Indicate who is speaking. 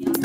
Speaker 1: Yeah.